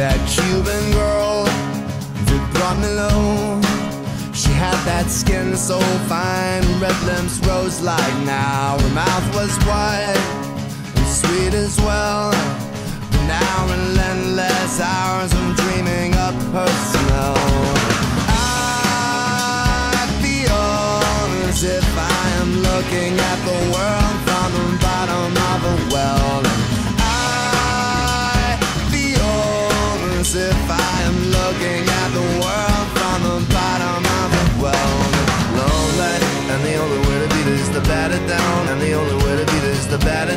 That Cuban girl that brought me low. She had that skin so fine, red lips rose like now. Her mouth was white and sweet as well.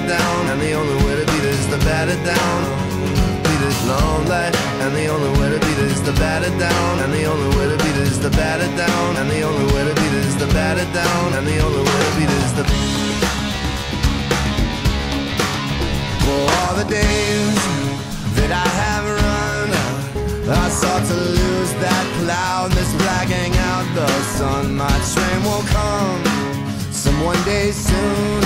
Down. And the only way to beat it is to bat it down. Beat it lonely, and the only way to beat it is to bat it down. And the only way to beat it is to bat it down. And the only way to beat it is to bat it down. And the only way to beat it is to. For all the days that I have run, I sought to lose that cloud that's blacking out the sun. My train will come some one day soon,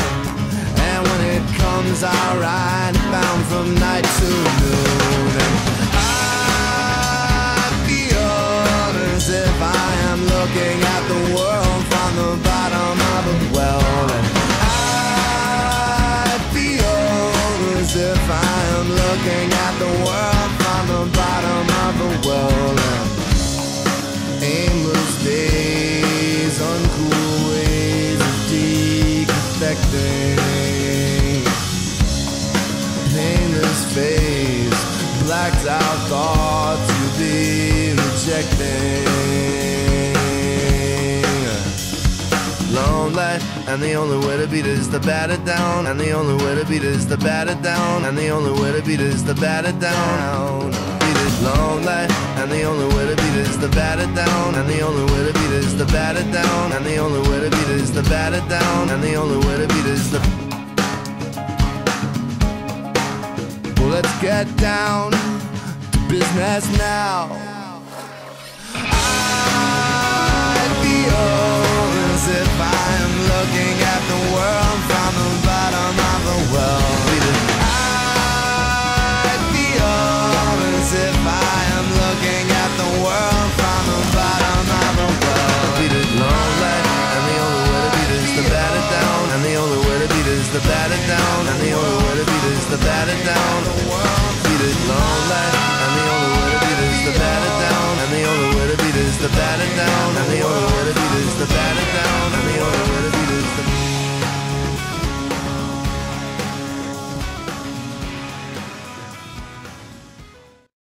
comes, I'll ride bound from night to noon. And I feel as if I am looking at the world from the bottom of a well. And I feel as if I am looking at the world from the bottom of a well. Out thoughts you be rejecting. Lonely And the only way to beat it is to bat it down. And the only way to beat it is to bat it down. And the only way to beat it is to bat it down. Beat it lonely And the only way to beat it is to bat it down. And the only way to beat it is to bat it down. And the only way to beat it is to bat it down. And the only way to beat it is to Well let's get down business now is the batter down, and the only way to beat is the down, and the only